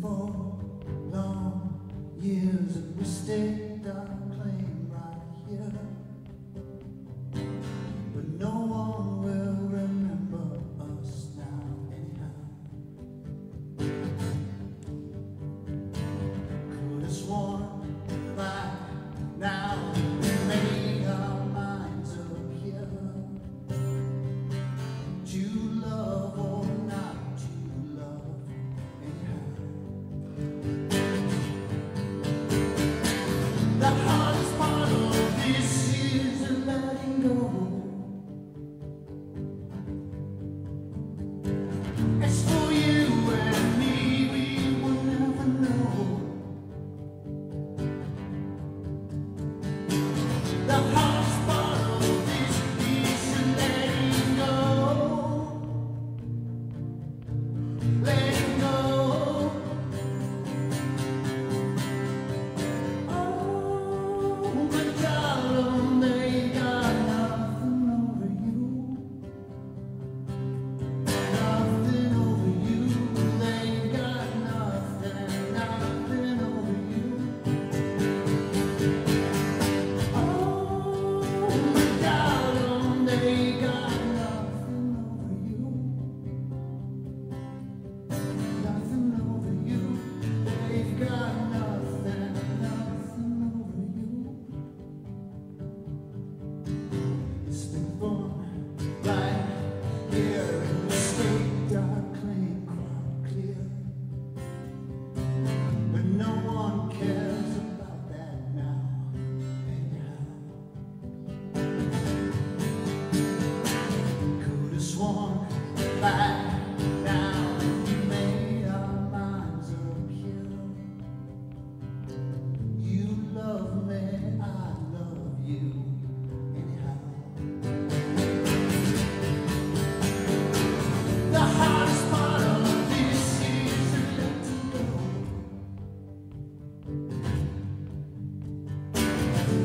for long years and we stayed done.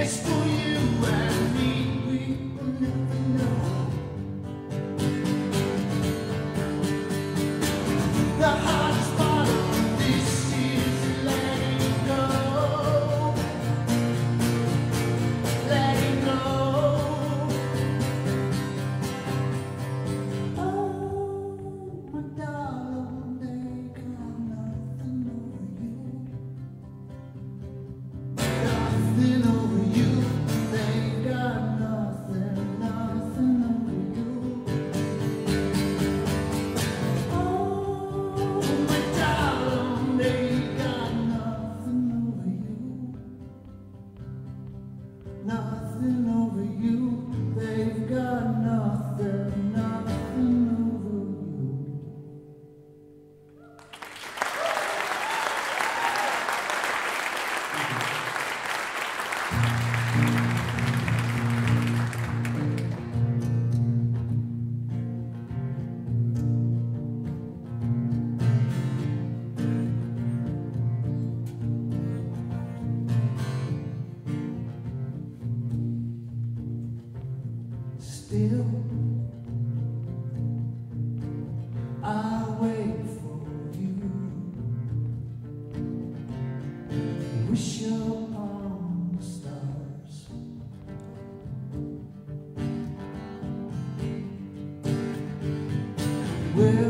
It's for you and me. still. I'll wait for you. Wish you Well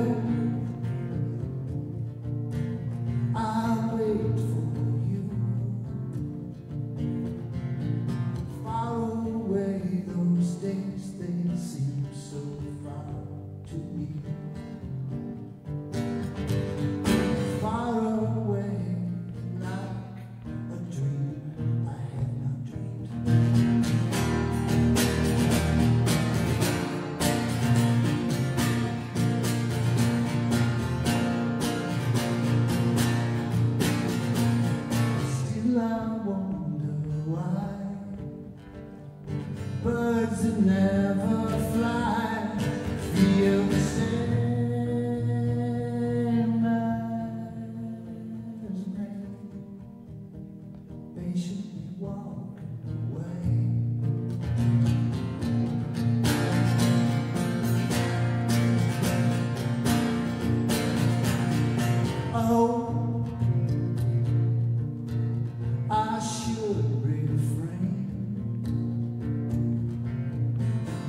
never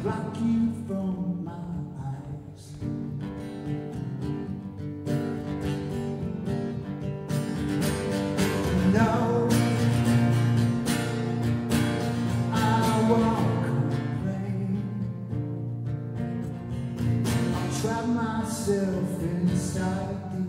block you from my eyes. No, I won't complain. I trap myself inside